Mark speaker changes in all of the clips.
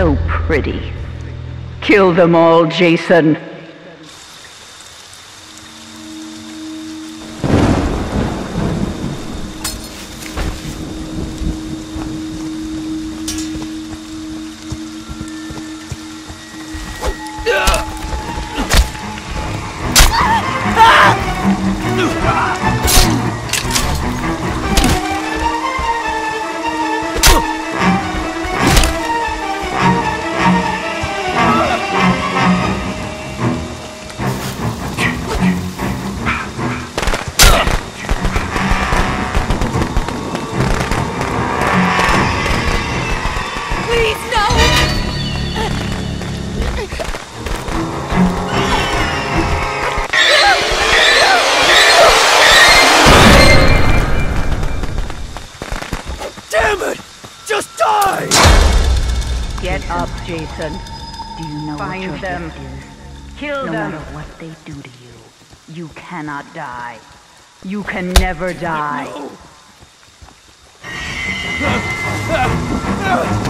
Speaker 1: so pretty. Kill them all, Jason. Get up, Jason.
Speaker 2: Do you know
Speaker 1: Find
Speaker 2: what your
Speaker 1: them.
Speaker 2: is?
Speaker 1: Kill
Speaker 2: No
Speaker 1: them.
Speaker 2: matter what they do to you,
Speaker 1: You cannot die. You can never die. That's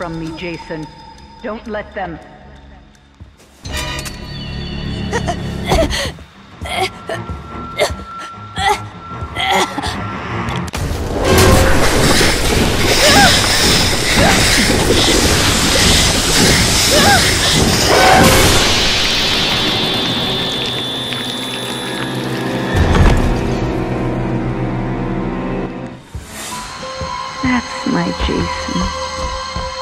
Speaker 1: from me, Jason. Don't let them... That's my Jason.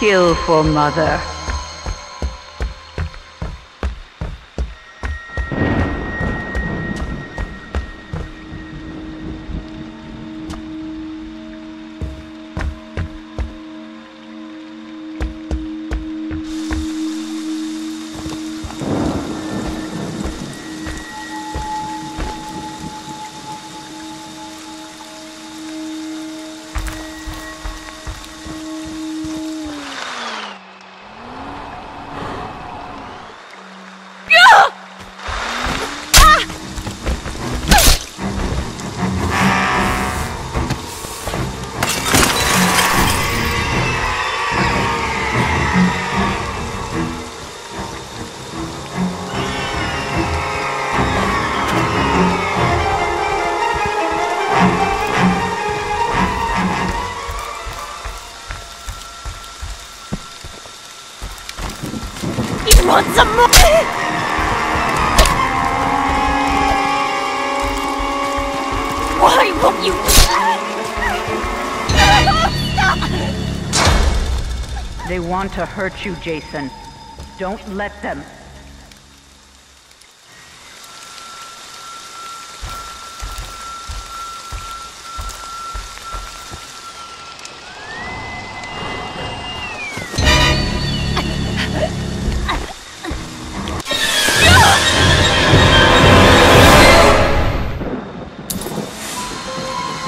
Speaker 1: Kill for mother.
Speaker 2: Want some more? Why won't you?
Speaker 1: They want to hurt you, Jason. Don't let them.